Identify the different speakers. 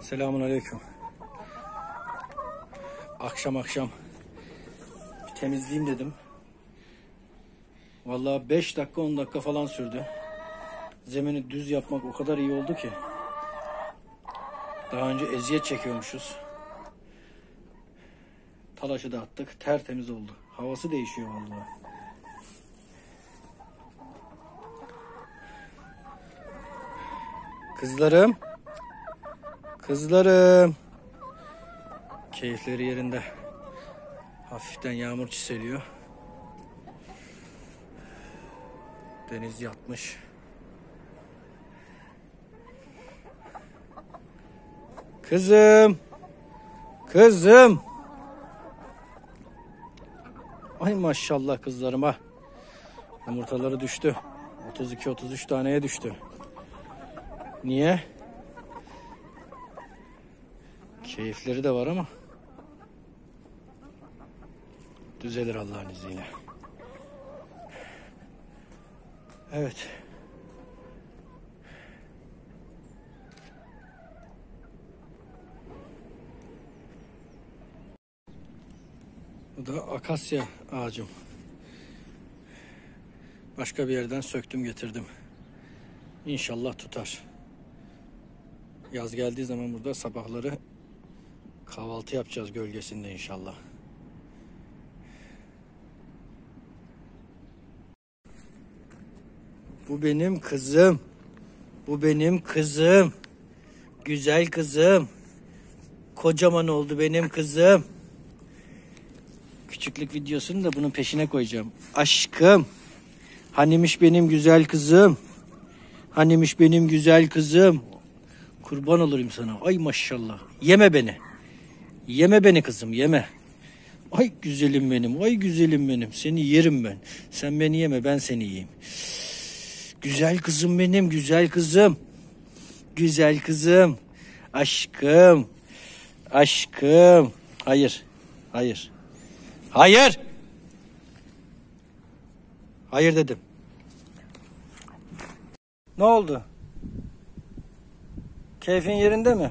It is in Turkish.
Speaker 1: Selamun aleyküm. Akşam akşam bir temizleyeyim dedim. Vallahi 5 dakika 10 dakika falan sürdü. Zemini düz yapmak o kadar iyi oldu ki. Daha önce eziyet çekiyormuşuz. Talaşı da attık. Tertemiz oldu. Havası değişiyor vallahi. Kızlarım. Kızlarım. Keyifleri yerinde. Hafiften yağmur çiseliyor. Deniz yatmış. Kızım. Kızım. Ay maşallah kızlarıma. Yumurtaları düştü. 32-33 taneye düştü. Niye? Keyifleri de var ama düzelir Allah'ın izniyle. Evet. Bu da akasya ağacım. Başka bir yerden söktüm getirdim. İnşallah tutar. Yaz geldiği zaman burada sabahları kahvaltı yapacağız gölgesinde inşallah. Bu benim kızım. Bu benim kızım. Güzel kızım. Kocaman oldu benim kızım. Küçüklük videosunu da bunun peşine koyacağım. Aşkım. Hanimiş benim güzel kızım. Hanimiş benim güzel kızım. Kurban olurum sana. Ay maşallah. Yeme beni. Yeme beni kızım yeme. Ay güzelim benim. Ay güzelim benim. Seni yerim ben. Sen beni yeme ben seni yiyeyim. Güzel kızım benim. Güzel kızım. Güzel kızım. Aşkım. Aşkım. Hayır. Hayır. Hayır. Hayır dedim. Ne oldu? Keyfin yerinde mi?